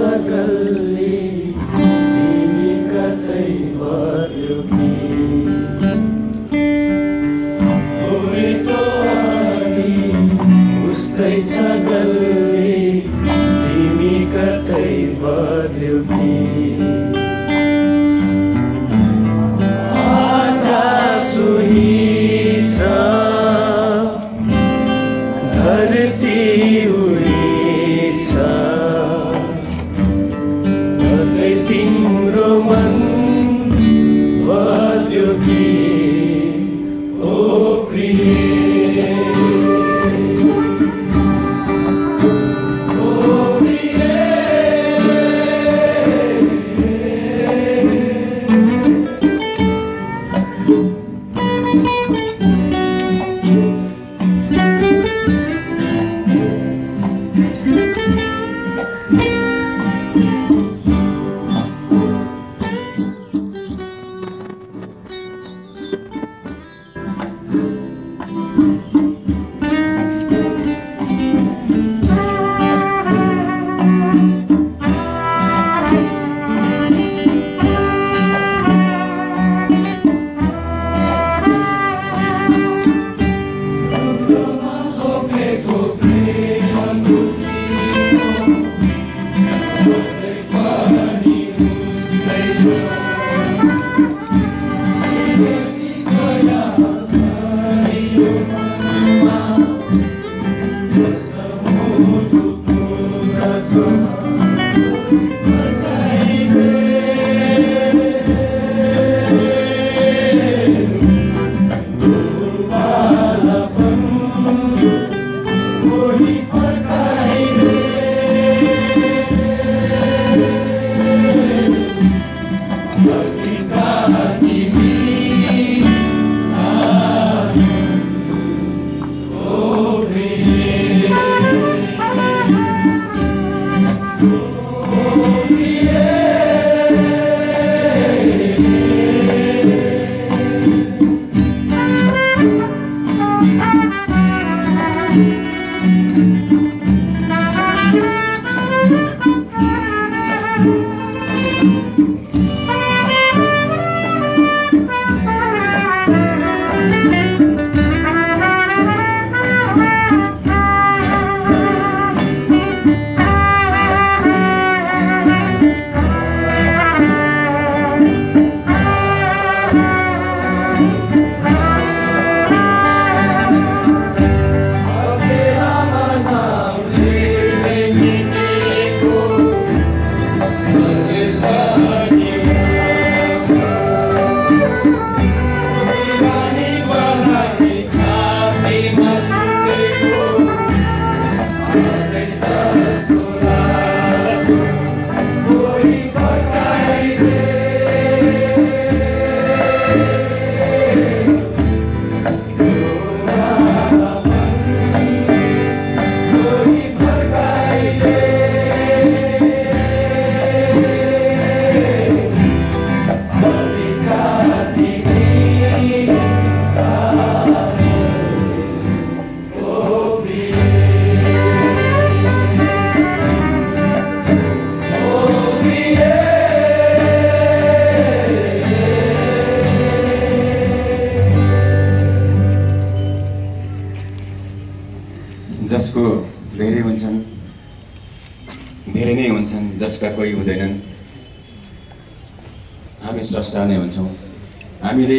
गल्ली तिमी कतै बद्ल्यौ कि? उस्तै छ गल्ली तिमी कतै बद्ल्यौ कि? Никогда не जसको धेरै हुन्छन् धेरै नै हुन्छन् जसका कोही हुँदैनन्। हामी स्रष्टा नै हुन्छौँ। हामीले